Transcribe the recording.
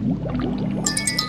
Música